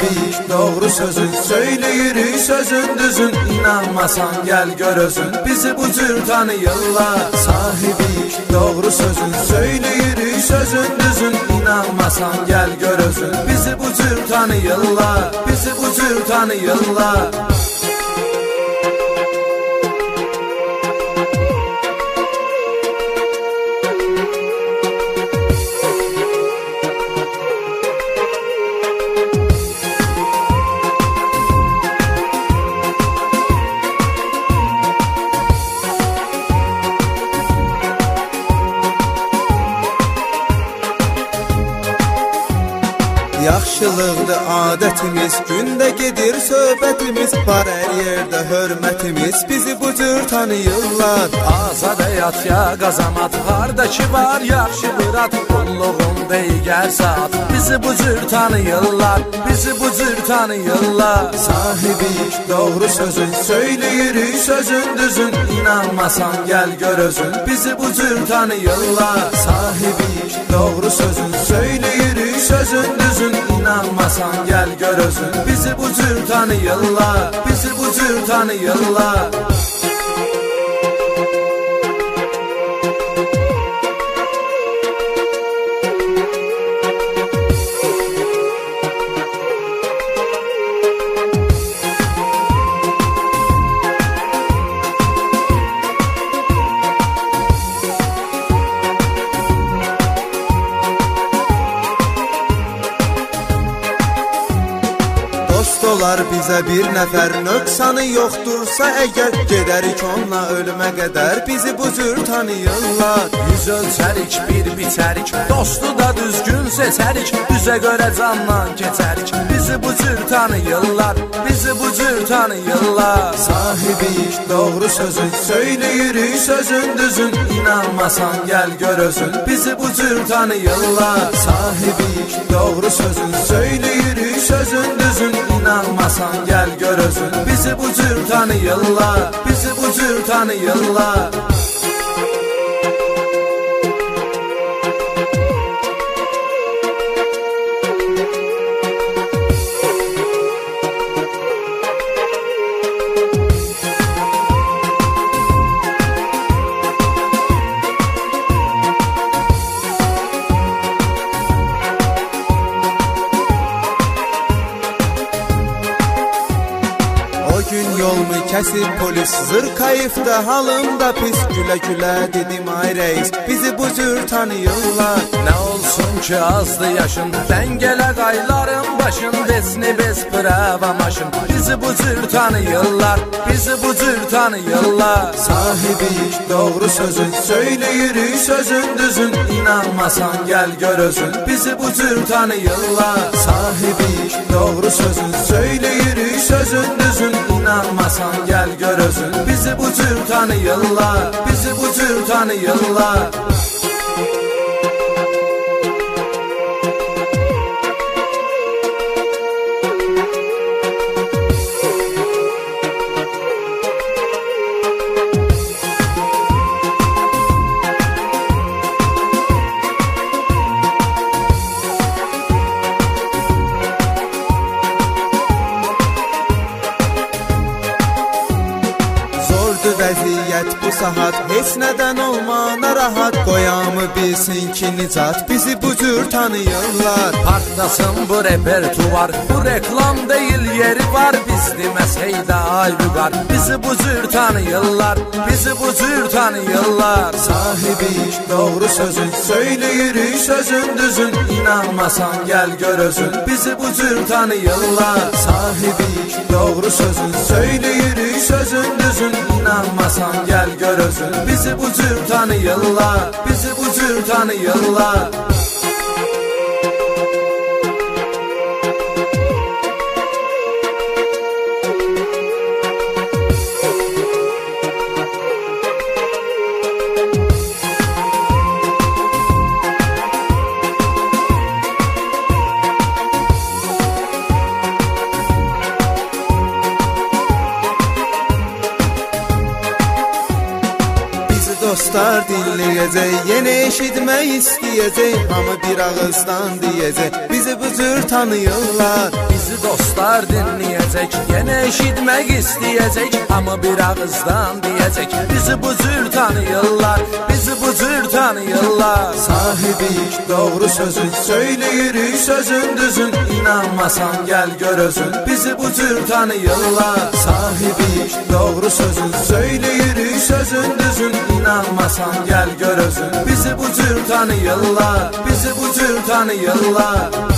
Sahibiyik doğru sözün Söyleyirik sözün düzün. İnanmasan gel gör özün Bizi bu cür tanıyırlar. Sahibiyik doğru sözün Söyleyirik sözün düzün. İnanmasan gel gör özün Bizi bu cür tanıyırlar. Bizi bu cür tanıyırlar Yaxşılıqdır adətimiz, gündə gedir söhbətimiz, var hər yerdə hörmətimiz, bizi bu cür tanıyırlar. Azad həyat ya qazamat, harda ki var yaxşı qırat, qulluğun beygər saat, bizi bu cür tanıyırlar, bizi bu cür tanıyırlar. Sahibiyik doğru sözün, söyləyirik sözün düzün, inanmasan gəl gör özün, bizi bu cür tanıyırlar. Sahibiyik doğru sözün, söyləyirik sözün düzün, inanmasan gel gör özün Bizi bu cür tanıyırlar, bizi bu cür tanıyırlar olar bizə bir nəfər nöqsanı yoxdursa əgər gedərik onunla ölümə qədər bizi bu cür tanıyırlar. Yüz ölçərik, bir biçərik, dostu da düzgün seçərik Üzə görə candan keçərik, bizi bu cür tanıyırlar Bizi bu cür tanıyırlar. Sahibiyik doğru sözün, söyləyirik sözün düzün. İnanmasan gəl gör özün, bizi bu cür tanıyırlar. Sahibiyik doğru sözün, söyləyirik sözün düzün İnanmasan gel gör özün. Bizi bu cür tanıyırlar Bizi bu cür tanıyırlar gün yolmu kəsib polis Zırkayıfda halımda pis. Gülə gülə dedim ay reis Bizi bu cür tanıyırlar Nə olsun ki azdı yaşın Dəngələ qayların başın. Besni bes prava maşın Bizi bu cür tanıyırlar Bizi bu cür tanıyırlar Sahibiyik doğru sözün Söyləyirik sözün düzün. İnanmasan gəl gör özün Bizi bu cür tanıyırlar Sahibiyik doğru sözün Söyləyirik sözün düzün inanmasan gel gör özün. Bizi bu cür tanıyırlar Bizi bu cür tanıyırlar vəziyyət bu saat Heç nədən olma narahat Qoyamı bilsin ki nicat Bizi bu cür tanıyırlar Partlasın bu repertuar Bu reklam değil yeri var Biz deməz heydə ay vüqar Bizi bu cür tanıyırlar Bizi bu cür tanıyırlar Sahibiyik doğru sözün Söyləyirik sözün düzün. İnanmasan gəl gör özün Bizi bu cür tanıyırlar Sahibiyik doğru sözün Söyləyirik sözün düzün İnanmasan gel gör özün. Bizi bu cür tanıyırlar Bizi bu cür tanıyırlar dostlar dinleyecek Yeni eşitmek isteyecek Ama bir ağızdan diyecek Bizi bu cür tanıyırlar Bizi dostlar dinleyecek Yine eşitmek isteyecek Ama bir ağızdan diyecek Bizi bu cür tanıyırlar Bizi bu cür tanıyırlar Sahibik doğru sözün Söyleyirik sözün düzün. İnanmasan gel gör özün Bizi bu cür tanıyırlar Sahibik doğru sözün Söyleyirik sözün düzün İnanmasan gel gör özün Bizi bu cür tanıyırlar Bizi bu cür tanıyırlar